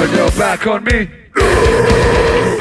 Turn your back on me. No!